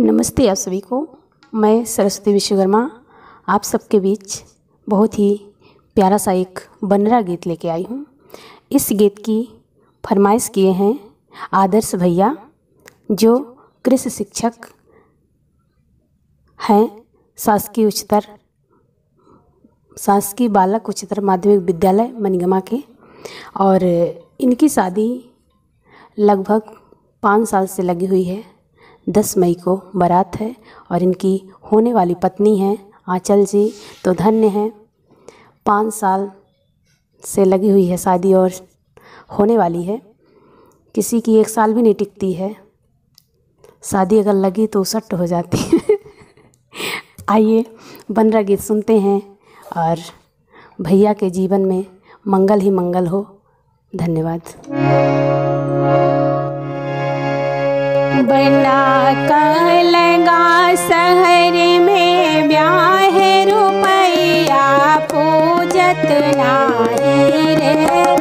नमस्ते आप सभी को। मैं सरस्वती विश्वकर्मा, आप सबके बीच बहुत ही प्यारा सा एक बनरा गीत लेके आई हूँ। इस गीत की फरमाइश किए हैं आदर्श भैया, जो कृषि शिक्षक हैं शासकीय उच्चतर, शासकीय बालक उच्चतर माध्यमिक विद्यालय मनिगमा के। और इनकी शादी लगभग पाँच साल से लगी हुई है। दस मई को बारात है और इनकी होने वाली पत्नी हैं आंचल जी तो धन्य हैं। पाँच साल से लगी हुई है शादी और होने वाली है। किसी की एक साल भी नहीं टिकती है। शादी अगर लगी तो सट हो जाती है। आइए बनरा गीत सुनते हैं और भैया के जीवन में मंगल ही मंगल हो। धन्यवाद। बना लगा शहर में ब्याह रुपया पूजत नारी रे